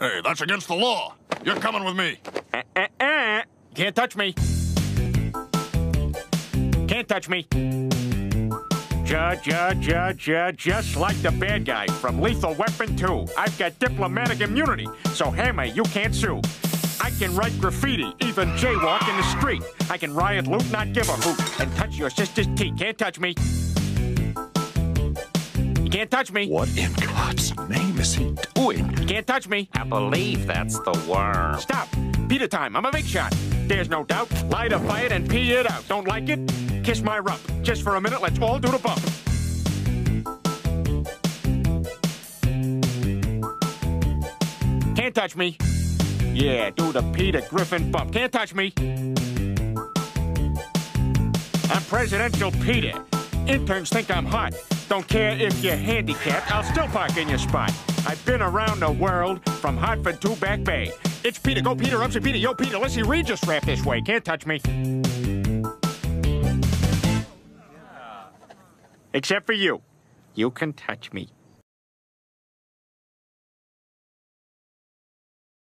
Hey, that's against the law. You're coming with me. Uh, uh, uh. Can't touch me. Can't touch me. Judge, judge, judge, judge, just like the bad guy from Lethal Weapon 2. I've got diplomatic immunity, so Hammer, you can't sue. I can write graffiti, even jaywalk in the street. I can riot, loot, not give a hoot, and touch your sister's teeth. Can't touch me. Can't touch me. What in God's name is he doing? Can't touch me. I believe that's the worm. Stop. Peter time. I'm a big shot. There's no doubt. Light a fire and pee it out. Don't like it? Kiss my rump. Just for a minute, let's all do the bump. Can't touch me. Yeah, do the Peter Griffin bump. Can't touch me. I'm Presidential Peter. Interns think I'm hot. Don't care if you're handicapped, I'll still park in your spot. I've been around the world, from Hartford to Back Bay. It's Peter, go Peter, I'm Peter, yo Peter, let's see Regis rap this way. Can't touch me. Except for you. You can touch me.